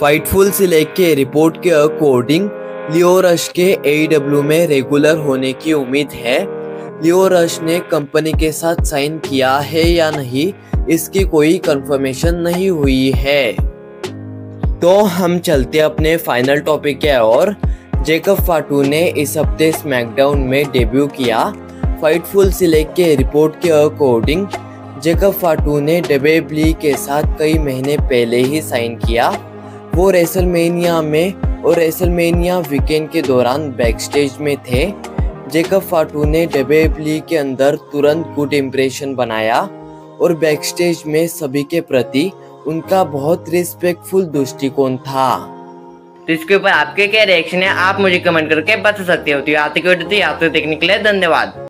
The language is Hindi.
फाइटफुल से लेके रिपोर्ट के अकॉर्डिंग लियो रश के एडब्ल्यू e में रेगुलर होने की उम्मीद है। लियो रश ने कंपनी के साथ साइन किया है या नहीं, इसकी कोई कंफर्मेशन नहीं हुई है। तो हम चलते अपने फाइनल टॉपिक के और जेकब फाटू ने इस हफ़्ते स्मैकडाउन में डेब्यू किया। फाइटफुल सिलेक्ट के रिपोर्ट के अकॉर्डिंग जेकब फाटू ने डबेबली के साथ कई महीने पहले ही साइन किया। वो रेसलमेनिया में और रेसलमेनिया वीकेंड के दौरान बैकस्टेज में थे। जेकब फाटू ने डबेबली के अंदर तुरंत गुड इम्प्रेशन बनाया और बैकस्टेज में सभी के प्रति उनका बहुत रिस्पेक्टफुल दृष्टिकोण था। तो इसके ऊपर आपके क्या रिएक्शन है? आप मुझे कमेंट करके बता सकते हो। तो आते देखने के लिए धन्यवाद।